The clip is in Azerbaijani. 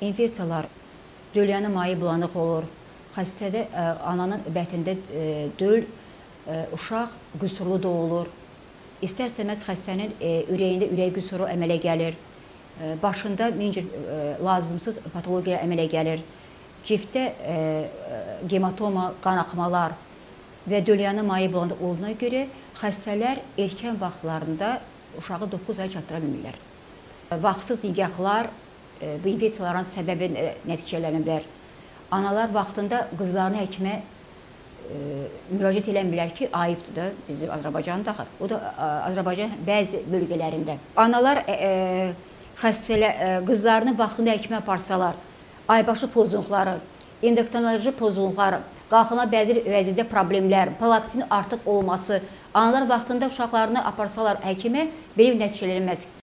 infeksiyalar, dölyanı mayı bulanıq olur. Xəstədə ə, ananın bətnində ə, döl ə, uşaq qüsurlu doğulur. İstər-istəməz xəstənin ə, ürəyində ürək qüsuru əmələ gəlir. Ə, başında min cür ə, lazımsız patologiya əmələ gəlir. Ciftdə ə, gematoma, qan axmalar və dölyanı mayı bulanıq olduğuna görə xəstələr erkən vaxtlarında uşağı 9 ay çatdıra bilmirlər. Vaxtsız nigahlar bu infeksiyaların səbəbi nəticələnə bilər. Analar vaxtında qızlarını həkimə ə, müraciət eləmirlər ki, ayıbdır da bizim Azərbaycanda. O da Azərbaycan bəzi bölgələrində. Analar ə, ə, xəstələ ə, qızlarını vaxtında həkimə aparsalar, aybaşı pozuntuları, endokrinoloji pozuntuları, qalxana bəzi vəziyyətdə problemlər, prolaktin artıq olması, analar vaxtında uşaqlarını aparsalar həkimə belə nəticələnməz.